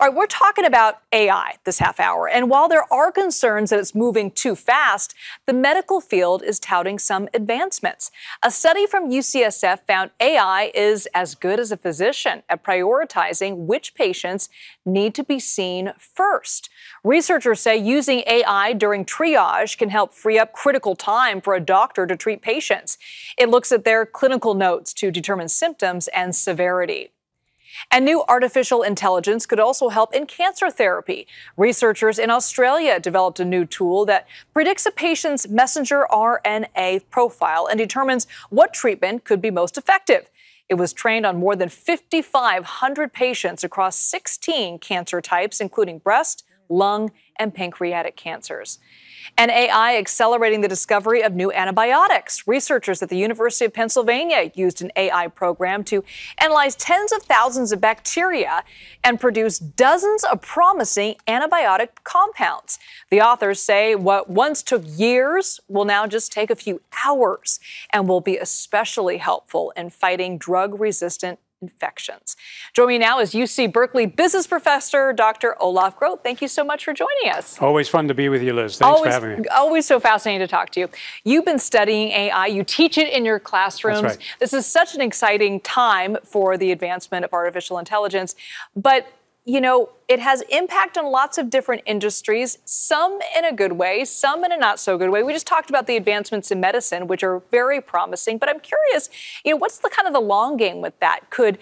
All right, we're talking about AI this half hour. And while there are concerns that it's moving too fast, the medical field is touting some advancements. A study from UCSF found AI is as good as a physician at prioritizing which patients need to be seen first. Researchers say using AI during triage can help free up critical time for a doctor to treat patients. It looks at their clinical notes to determine symptoms and severity. And new artificial intelligence could also help in cancer therapy. Researchers in Australia developed a new tool that predicts a patient's messenger RNA profile and determines what treatment could be most effective. It was trained on more than 5,500 patients across 16 cancer types, including breast, lung, and pancreatic cancers and AI accelerating the discovery of new antibiotics. Researchers at the University of Pennsylvania used an AI program to analyze tens of thousands of bacteria and produce dozens of promising antibiotic compounds. The authors say what once took years will now just take a few hours and will be especially helpful in fighting drug resistant infections. Joining me now is UC Berkeley business professor Dr. Olaf Groth. Thank you so much for joining us. Always fun to be with you, Liz. Thanks always, for having me. Always so fascinating to talk to you. You've been studying AI. You teach it in your classrooms. Right. This is such an exciting time for the advancement of artificial intelligence. But you know, it has impact on lots of different industries, some in a good way, some in a not so good way. We just talked about the advancements in medicine, which are very promising, but I'm curious, you know, what's the kind of the long game with that? Could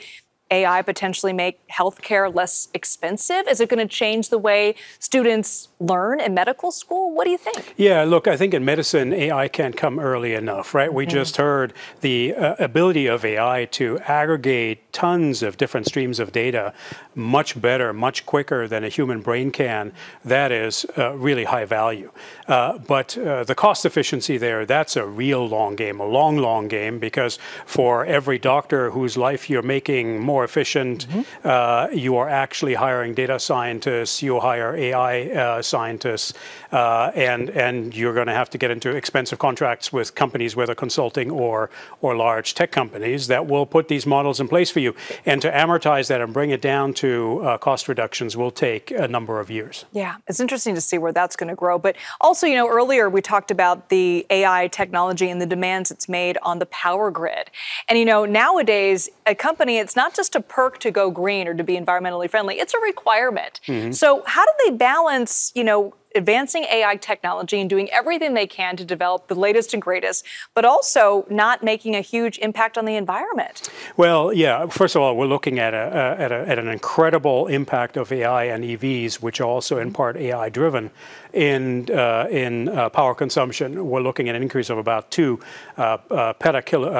AI potentially make healthcare less expensive? Is it going to change the way students learn in medical school? What do you think? Yeah, look, I think in medicine, AI can't come early enough, right? We mm-hmm. just heard the uh, ability of AI to aggregate tons of different streams of data much better, much quicker than a human brain can. That is uh, really high value. Uh, but uh, the cost efficiency there, that's a real long game, a long, long game, because for every doctor whose life you're making more more efficient. Mm-hmm. Uh, you are actually hiring data scientists. You hire AI uh, scientists, uh, and and you're going to have to get into expensive contracts with companies, whether consulting or or large tech companies, that will put these models in place for you. And to amortize that and bring it down to uh, cost reductions will take a number of years. Yeah, it's interesting to see where that's going to grow. But also, you know, earlier we talked about the AI technology and the demands it's made on the power grid. And you know, nowadays a company, it's not just just a perk to go green or to be environmentally friendly. It's a requirement. Mm-hmm. So how do they balance, you know, advancing AI technology and doing everything they can to develop the latest and greatest, but also not making a huge impact on the environment? Well, yeah. First of all, we're looking at, a, at, a, at an incredible impact of AI and EVs, which are also in part AI driven in uh, in uh, power consumption. We're looking at an increase of about two uh, uh uh,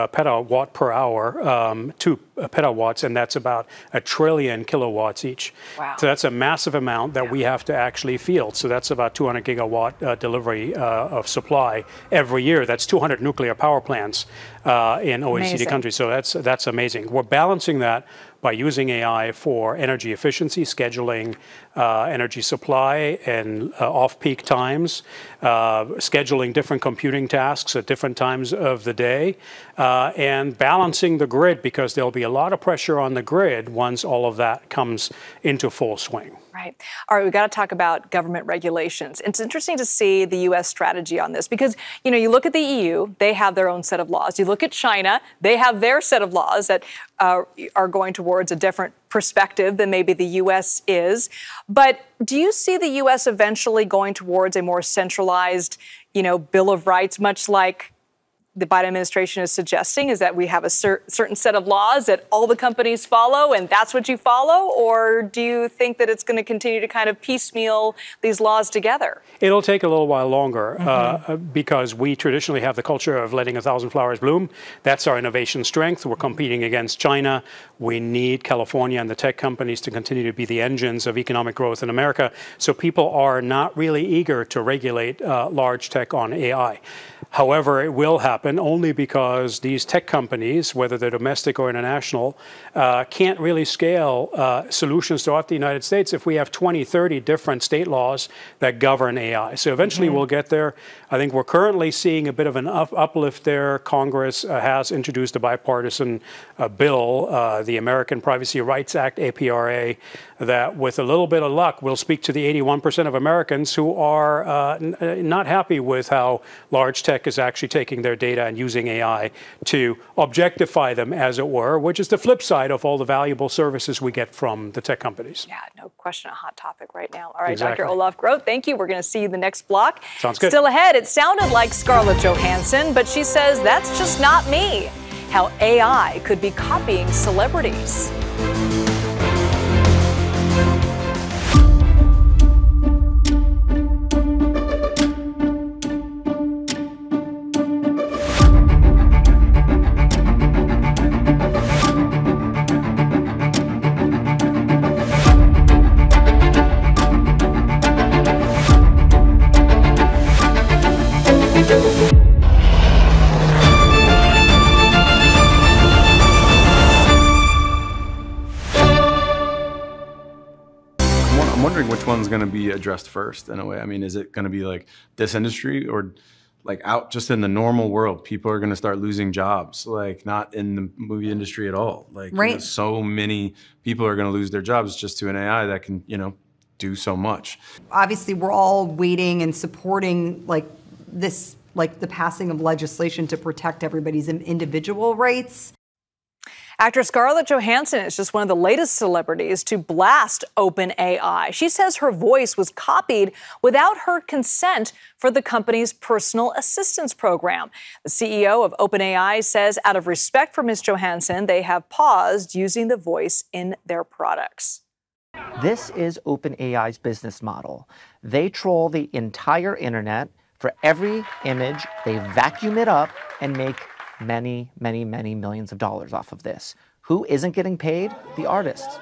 petawatt per hour, um, two uh, petawatts, and that's about a trillion kilowatts each. Wow. So that's a massive amount that yeah. we have to actually field. So that's about 200 gigawatt uh, delivery uh, of supply every year. That's 200 nuclear power plants in OECD amazing. countries. So that's that's amazing. We're balancing that by using AI for energy efficiency, scheduling uh, energy supply and uh, off-peak times, uh, scheduling different computing tasks at different times of the day, uh, and balancing the grid because there'll be a lot of pressure on the grid once all of that comes into full swing. Right. All right, we've got to talk about government regulations. It's interesting to see the U.S. strategy on this because, you know, you look at the EU, they have their own set of laws. You look at China, they have their set of laws that uh, are going towards a different perspective than maybe the U.S. is. But do you see the U.S. eventually going towards a more centralized, you know, Bill of Rights, much like the Biden administration is suggesting is that we have a cer- certain set of laws that all the companies follow and that's what you follow? Or do you think that it's going to continue to kind of piecemeal these laws together? It'll take a little while longer mm-hmm. uh, because we traditionally have the culture of letting a thousand flowers bloom. That's our innovation strength. We're competing against China. We need California and the tech companies to continue to be the engines of economic growth in America. So people are not really eager to regulate uh, large tech on AI. However, it will happen happen only because these tech companies, whether they're domestic or international, uh, can't really scale uh, solutions throughout the United States if we have 20, 30 different state laws that govern AI. So eventually mm-hmm. we'll get there. I think we're currently seeing a bit of an up- uplift there. Congress uh, has introduced a bipartisan uh, bill, uh, the American Privacy Rights Act, APRA, that with a little bit of luck will speak to the 81% of Americans who are uh, uh, not happy with how large tech is actually taking their data and using AI to objectify them, as it were, which is the flip side of all the valuable services we get from the tech companies. Yeah, no question, a hot topic right now. All right, exactly. Dr. Olaf Groth, thank you. We're going to see you the next block. Sounds good. Still ahead, it sounded like Scarlett Johansson, but she says that's just not me. How AI could be copying celebrities. Going to be addressed first in a way? I mean, is it going to be like this industry or like out just in the normal world, people are going to start losing jobs, like not in the movie industry at all. Like right. you know, so many people are going to lose their jobs just to an AI that can, you know, do so much. Obviously, we're all waiting and supporting like this like the passing of legislation to protect everybody's individual rights. Actor Scarlett Johansson is just one of the latest celebrities to blast OpenAI. She says her voice was copied without her consent for the company's personal assistance program. The CEO of OpenAI says, out of respect for Ms. Johansson, they have paused using the voice in their products. This is OpenAI's business model. They troll the entire internet. For every image, they vacuum it up and make many, many, many millions of dollars off of this. Who isn't getting paid? The artists.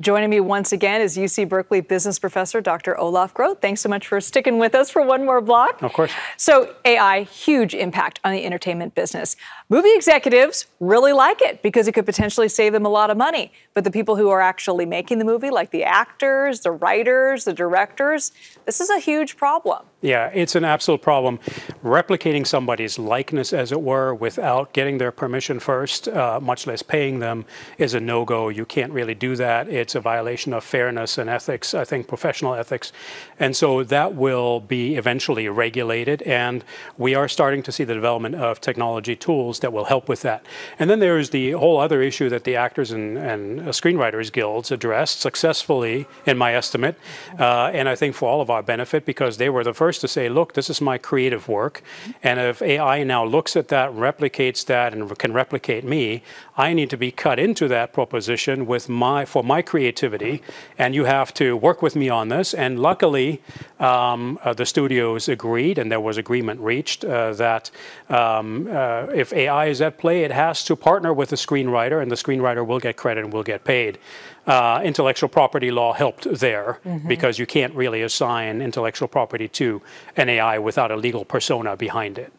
Joining me once again is UC Berkeley business professor Dr. Olaf Groth. Thanks so much for sticking with us for one more block. Of course. So, AI, huge impact on the entertainment business. Movie executives really like it because it could potentially save them a lot of money. But the people who are actually making the movie, like the actors, the writers, the directors, this is a huge problem. Yeah, it's an absolute problem. Replicating somebody's likeness, as it were, without getting their permission first, uh, much less paying them, is a no go. You can't really do that. It's a violation of fairness and ethics, I think, professional ethics. And so that will be eventually regulated. And we are starting to see the development of technology tools that will help with that. And then there's the whole other issue that the Actors and, and Screenwriters Guilds addressed successfully, in my estimate. Uh, and I think for all of our benefit, because they were the first first to say, look, this is my creative work. And if AI now looks at that, replicates that, and can replicate me, I need to be cut into that proposition with my for my creativity. And you have to work with me on this. And luckily, um, uh, the studios agreed, and there was agreement reached uh, that um, uh, if AI is at play, it has to partner with the screenwriter, and the screenwriter will get credit and will get paid uh, intellectual property law helped there mm-hmm. because you can't really assign intellectual property to an AI without a legal persona behind it.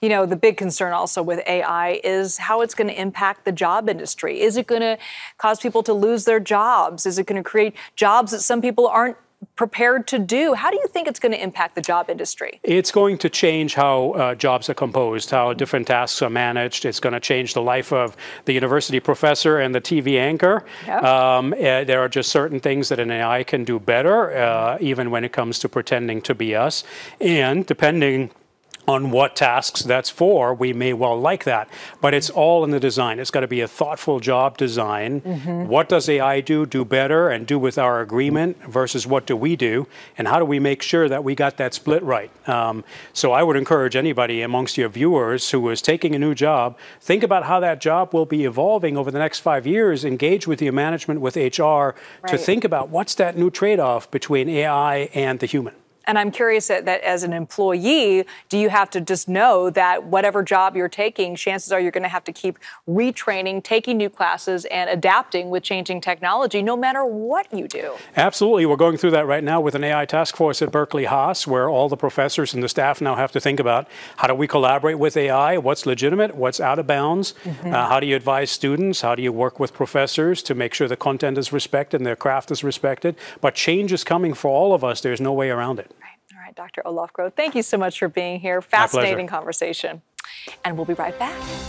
You know, the big concern also with AI is how it's going to impact the job industry. Is it going to cause people to lose their jobs? Is it going to create jobs that some people aren't prepared to do? How do you think it's going to impact the job industry? It's going to change how uh, jobs are composed, how different tasks are managed. It's going to change the life of the university professor and the TV anchor. Yep. Um, uh, there are just certain things that an AI can do better, uh, even when it comes to pretending to be us. And depending on what tasks that's for, we may well like that. But it's all in the design. It's got to be a thoughtful job design. Mm-hmm. What does AI do, do better, and do with our agreement versus what do we do? And how do we make sure that we got that split right? Um, so I would encourage anybody amongst your viewers who is taking a new job, think about how that job will be evolving over the next five years. Engage with your management, with HR, right. to think about what's that new trade off between AI and the human. And I'm curious that, that, as an employee, do you have to just know that whatever job you're taking, chances are you're going to have to keep retraining, taking new classes, and adapting with changing technology no matter what you do? Absolutely. We're going through that right now with an AI task force at Berkeley Haas, where all the professors and the staff now have to think about how do we collaborate with AI, what's legitimate, what's out of bounds, mm-hmm. uh, how do you advise students, how do you work with professors to make sure the content is respected and their craft is respected. But change is coming for all of us. There's no way around it. Right, Dr. Olaf Groth, thank you so much for being here. Fascinating conversation. And we'll be right back.